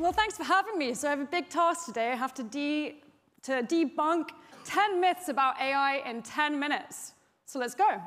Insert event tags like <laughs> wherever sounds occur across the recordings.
Well, thanks for having me. So I have a big task today. I have to, de to debunk 10 myths about AI in 10 minutes. So let's go.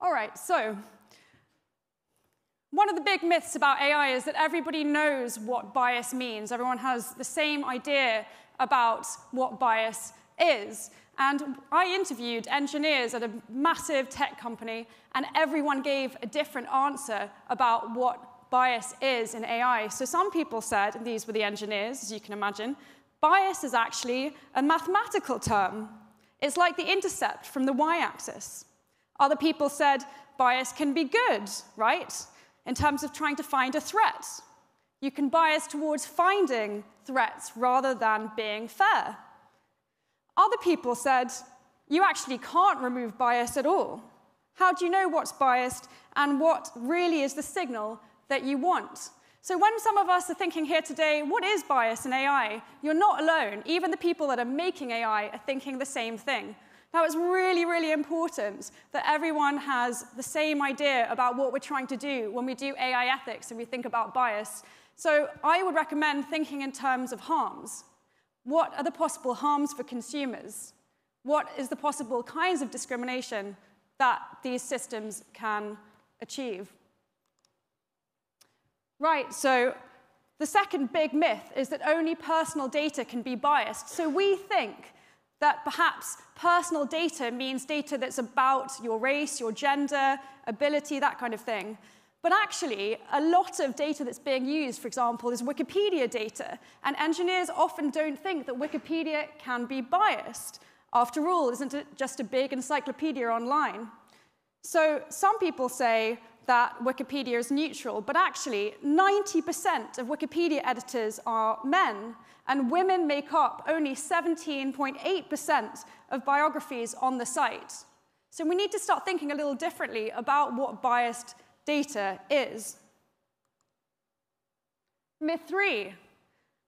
All right, so one of the big myths about AI is that everybody knows what bias means. Everyone has the same idea about what bias is. And I interviewed engineers at a massive tech company, and everyone gave a different answer about what bias is in AI. So some people said, and these were the engineers, as you can imagine, bias is actually a mathematical term. It's like the intercept from the y-axis. Other people said bias can be good, right? In terms of trying to find a threat. You can bias towards finding threats rather than being fair. Other people said, you actually can't remove bias at all. How do you know what's biased and what really is the signal that you want? So when some of us are thinking here today, what is bias in AI? You're not alone. Even the people that are making AI are thinking the same thing. Now, it's really, really important that everyone has the same idea about what we're trying to do when we do AI ethics and we think about bias. So I would recommend thinking in terms of harms. What are the possible harms for consumers? What is the possible kinds of discrimination that these systems can achieve? Right, so the second big myth is that only personal data can be biased. So we think that perhaps personal data means data that's about your race, your gender, ability, that kind of thing. But actually, a lot of data that's being used, for example, is Wikipedia data. And engineers often don't think that Wikipedia can be biased. After all, isn't it just a big encyclopedia online? So some people say that Wikipedia is neutral, but actually 90% of Wikipedia editors are men, and women make up only 17.8% of biographies on the site. So we need to start thinking a little differently about what biased data is. Myth three.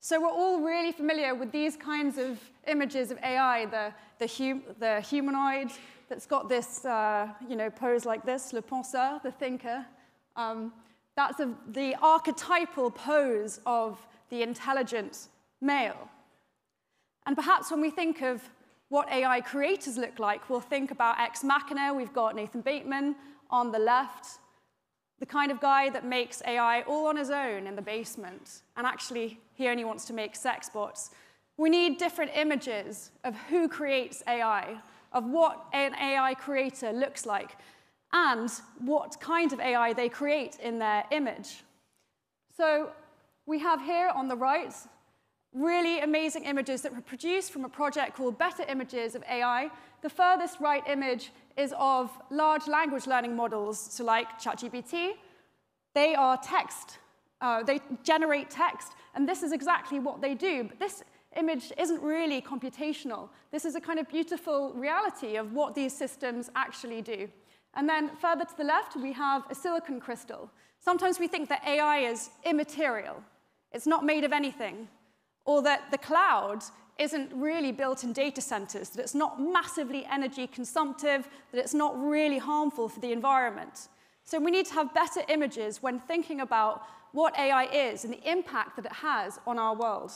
So we're all really familiar with these kinds of images of AI, the, the, hum the humanoid that's got this uh, you know, pose like this, le penseur, the thinker. Um, that's a, the archetypal pose of the intelligent male. And perhaps when we think of what AI creators look like, we'll think about Ex Machina. We've got Nathan Bateman on the left, the kind of guy that makes AI all on his own in the basement, and actually he only wants to make sex bots. We need different images of who creates AI, of what an AI creator looks like, and what kind of AI they create in their image. So we have here on the right really amazing images that were produced from a project called Better Images of AI. The furthest right image is of large language learning models, so like ChatGPT. They are text. Uh, they generate text, and this is exactly what they do. But this image isn't really computational. This is a kind of beautiful reality of what these systems actually do. And then further to the left, we have a silicon crystal. Sometimes we think that AI is immaterial. It's not made of anything. Or that the cloud isn't really built in data centers, that it's not massively energy consumptive, that it's not really harmful for the environment. So we need to have better images when thinking about what AI is and the impact that it has on our world.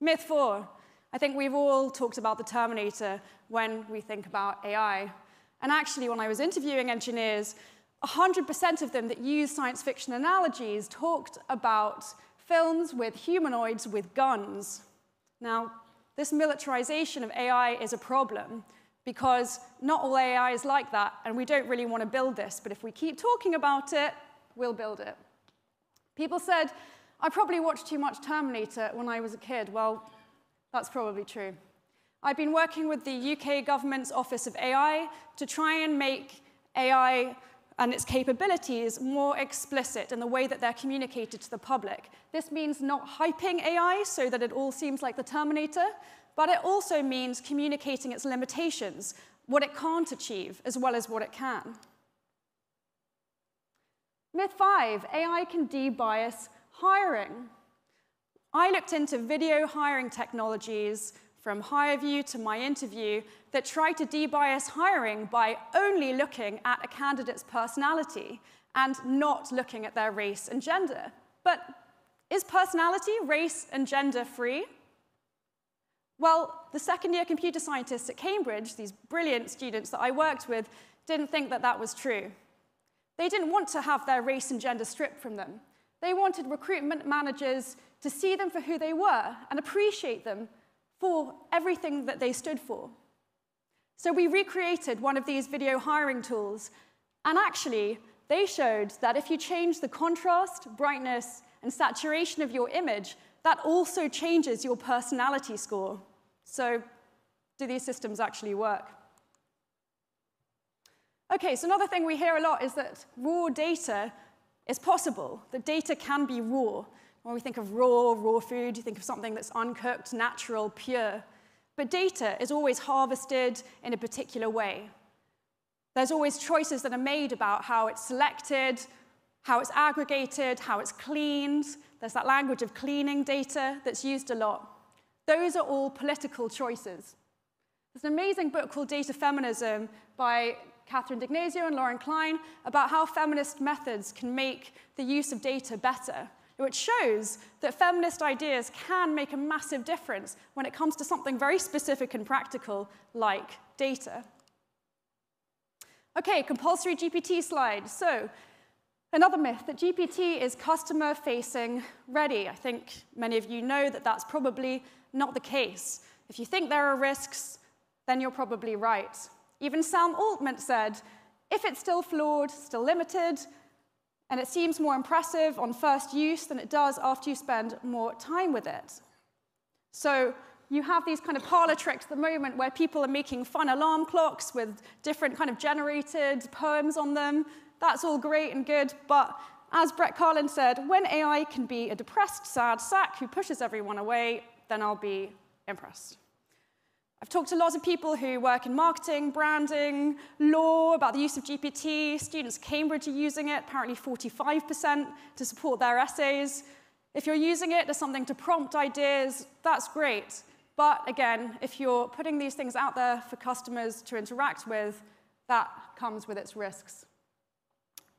Myth four. I think we've all talked about the Terminator when we think about AI. And actually, when I was interviewing engineers, 100% of them that use science fiction analogies talked about films with humanoids with guns. Now, this militarization of AI is a problem because not all AI is like that, and we don't really want to build this, but if we keep talking about it, we'll build it. People said, I probably watched too much Terminator when I was a kid. Well, that's probably true. I've been working with the UK government's Office of AI to try and make AI and its capabilities more explicit in the way that they're communicated to the public. This means not hyping AI so that it all seems like the Terminator, but it also means communicating its limitations, what it can't achieve, as well as what it can. Myth five, AI can debias hiring. I looked into video hiring technologies from HireVue to MyInterview that try to debias hiring by only looking at a candidate's personality. and not looking at their race and gender. But is personality race and gender free? Well, the second year computer scientists at Cambridge, these brilliant students that I worked with, didn't think that that was true. They didn't want to have their race and gender stripped from them. They wanted recruitment managers to see them for who they were and appreciate them for everything that they stood for. So we recreated one of these video hiring tools, and actually, they showed that if you change the contrast, brightness, and saturation of your image, that also changes your personality score. So do these systems actually work? Okay, so another thing we hear a lot is that raw data is possible, that data can be raw. When we think of raw, raw food, you think of something that's uncooked, natural, pure. But data is always harvested in a particular way. There's always choices that are made about how it's selected, how it's aggregated, how it's cleaned. There's that language of cleaning data that's used a lot. Those are all political choices. There's an amazing book called Data Feminism by Catherine D'Ignazio and Lauren Klein about how feminist methods can make the use of data better, which shows that feminist ideas can make a massive difference when it comes to something very specific and practical like data. Okay, compulsory GPT slide. So, another myth that GPT is customer facing ready. I think many of you know that that's probably not the case. If you think there are risks, then you're probably right. Even Sam Altman said, if it's still flawed, still limited, and it seems more impressive on first use than it does after you spend more time with it. So you have these kind of parlor tricks at the moment where people are making fun alarm clocks with different kind of generated poems on them. That's all great and good, but as Brett Carlin said, when AI can be a depressed, sad sack who pushes everyone away, then I'll be impressed. I've talked to lots of people who work in marketing, branding, law, about the use of GPT. Students at Cambridge are using it, apparently 45% to support their essays. If you're using it as something to prompt ideas, that's great. But again, if you're putting these things out there for customers to interact with, that comes with its risks.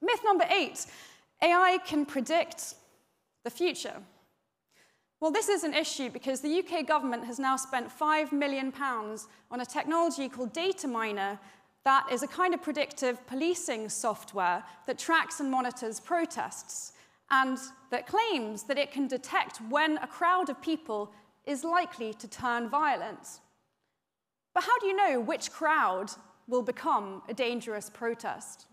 Myth number eight, AI can predict the future. Well, this is an issue because the UK government has now spent £5 million on a technology called Dataminr that is a kind of predictive policing software that tracks and monitors protests and that claims that it can detect when a crowd of people is likely to turn violent. But how do you know which crowd will become a dangerous protest?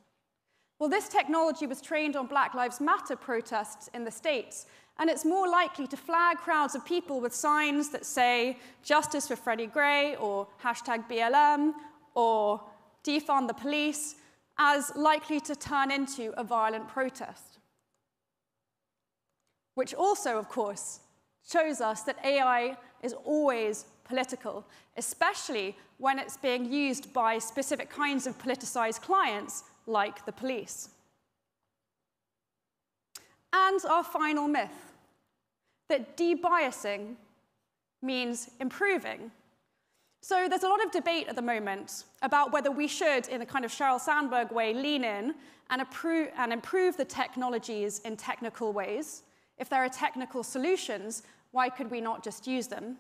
Well, this technology was trained on Black Lives Matter protests in the States, and it's more likely to flag crowds of people with signs that say justice for Freddie Gray or hashtag BLM or defund the police as likely to turn into a violent protest. Which also, of course, shows us that AI is always political, especially when it's being used by specific kinds of politicized clients like the police. And our final myth, that debiasing means improving. So there's a lot of debate at the moment about whether we should, in a kind of Sheryl Sandberg way, lean in and, and improve the technologies in technical ways. If there are technical solutions, why could we not just use them?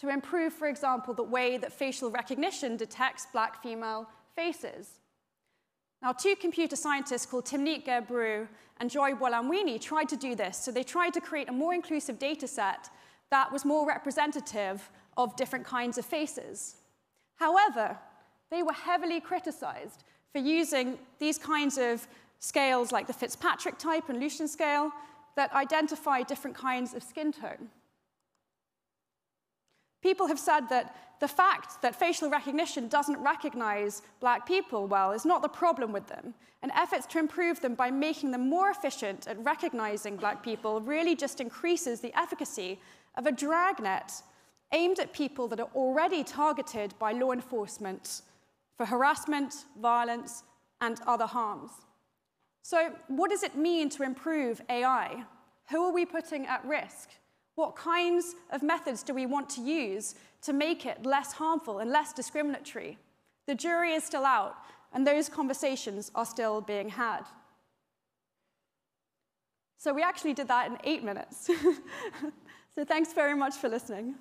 To improve, for example, the way that facial recognition detects black female faces. Now, two computer scientists called Timnit Gebru and Joy Buolamwini tried to do this. So they tried to create a more inclusive data set that was more representative of different kinds of faces. However, they were heavily criticized for using these kinds of scales like the Fitzpatrick type and Luschan scale that identify different kinds of skin tone. People have said that the fact that facial recognition doesn't recognize black people well is not the problem with them, and efforts to improve them by making them more efficient at recognizing black people really just increases the efficacy of a dragnet aimed at people that are already targeted by law enforcement for harassment, violence, and other harms. So what does it mean to improve AI? Who are we putting at risk? What kinds of methods do we want to use to make it less harmful and less discriminatory? The jury is still out, and those conversations are still being had. So we actually did that in eight minutes. <laughs> so thanks very much for listening.